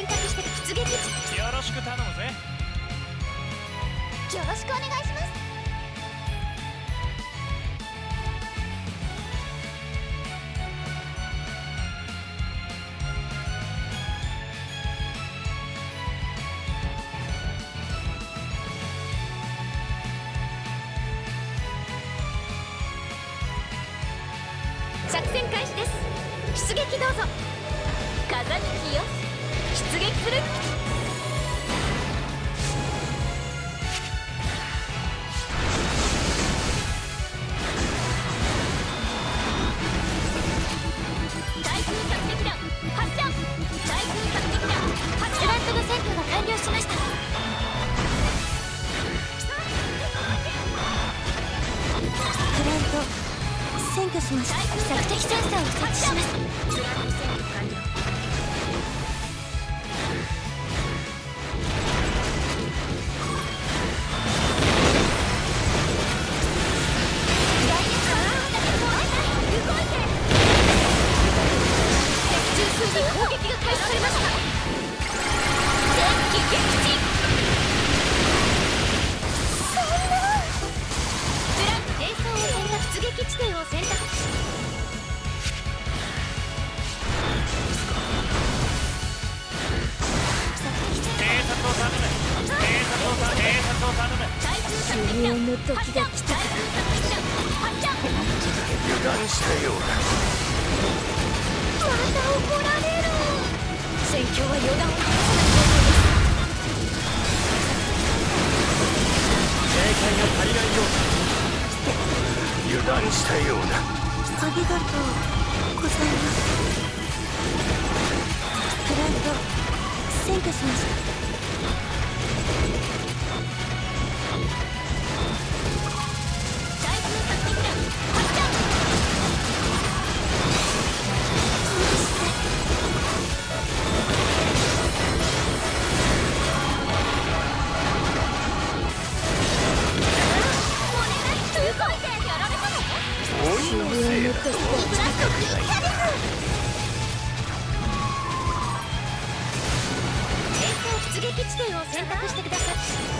選択して出撃よろしく頼むぜよろしくお願いします作戦開始です出撃どうぞ風引きよ出撃する。大空迫撃弾発射。大空弾発射。プラントの占拠が完了しました。プラント占拠しました索敵センサーを設置しま空終迫撃弾焉の時が来た油断したようだまた怒られる戦況は予断を。許さない状態です警戒が足りないようだ油断したようだありがとうございますプラント占拠しました撃地点を選択してください。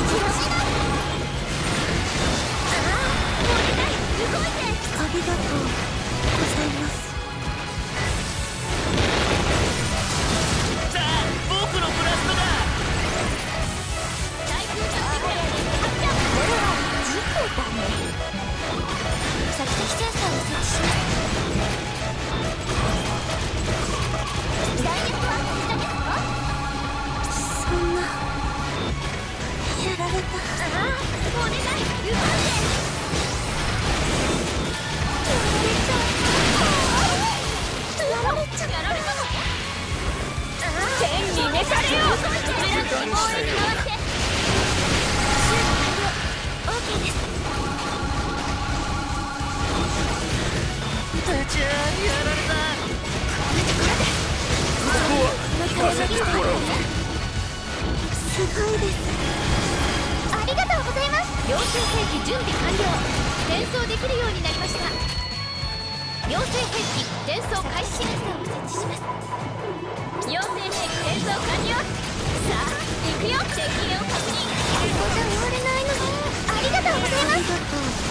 ありがとうございます。すごいです。ありがとうございます。妖精兵器準備完了。転送できるようになりました。妖精兵器転送開始センサーを設置します妖精兵器転送完了。さあ行くよ。敵を確認ここじゃ終われないのにありがとうございます。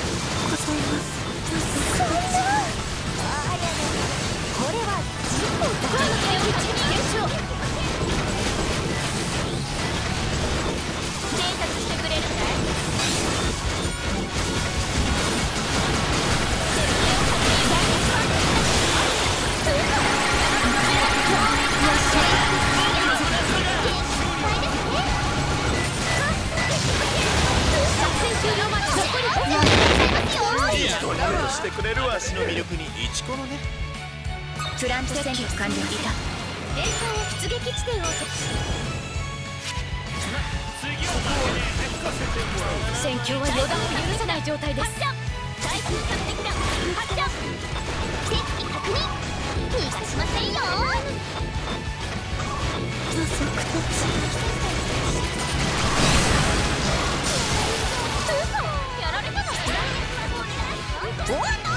にイチコのね。プラント戦略完了。いた連邦を出撃地点を設置。戦況は予断を許さない状態です。対空策的な発射。敵機確認逃がしませんよ。予測嘘やられたの終わっ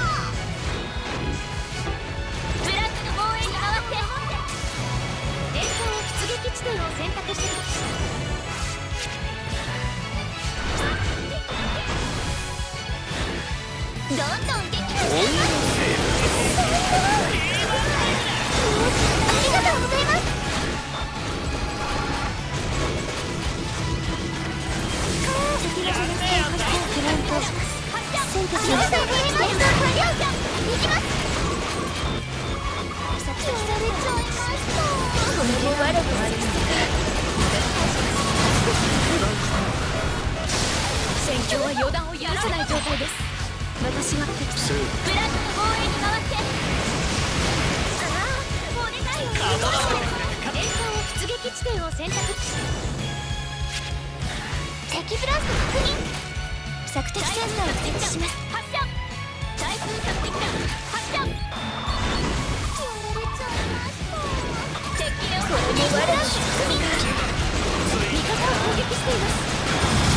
予断を許さない状態です。私が敵。スーブラックの防衛に回って。ああお願いを。連邦を出撃地点を選択敵ブラスト確認索敵センサーを設置します。発射。対空策的な発射。やられちゃいました。敵の味方を攻撃しています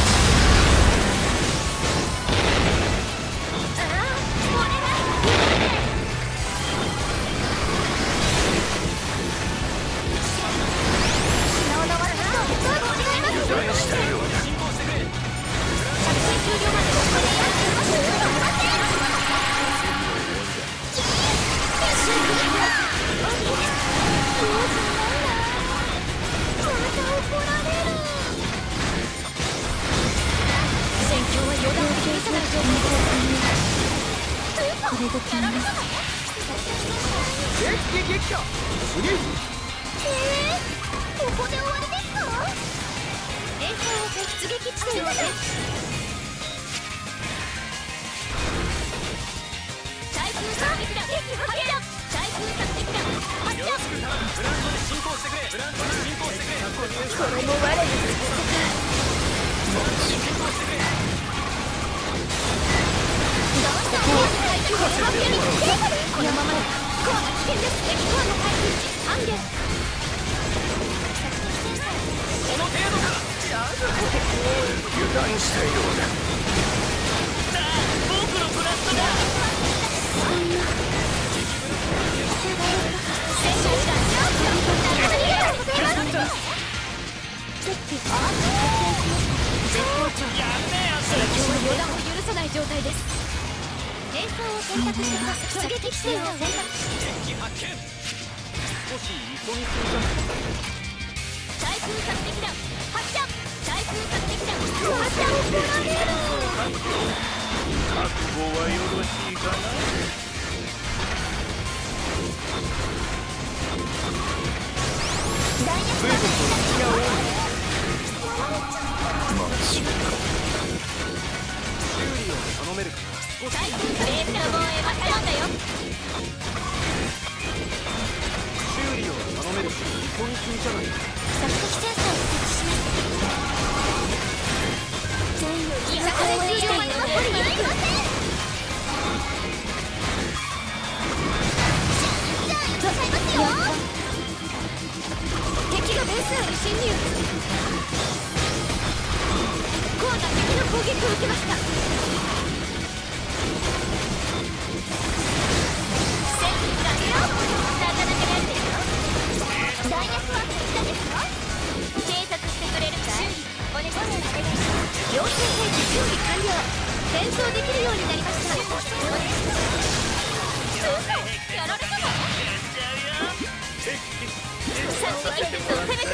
撃撃撃破次え、ここで終わりですか連邦を出撃地点を設置対空策的な発射対空策的な発射ブランドに進行してくれブランドに進行してくれこれも我にこのままでコアが危険です敵コアの回避完了この程度か。油断したようだ急ぎすぎじゃ対空策的な発射対空策的な発射をられるか大躍修理を頼めるか対空策的な？防衛は頼んだよめるか急ぎすぎじゃない索敵センサーを設置します全員作戦終了まで残り1分じゃあ行っちゃいますよ敵がベース内に侵入コアが敵の攻撃を受けました。妖精兵器準備完了戦争できるようになりまし。た嘘やられたのさっき現実を攻めて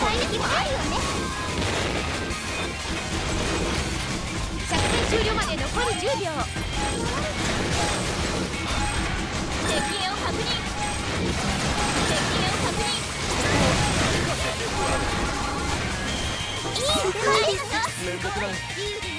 体力もあるよね作戦終了まで残り10秒敵兵を確認いですいい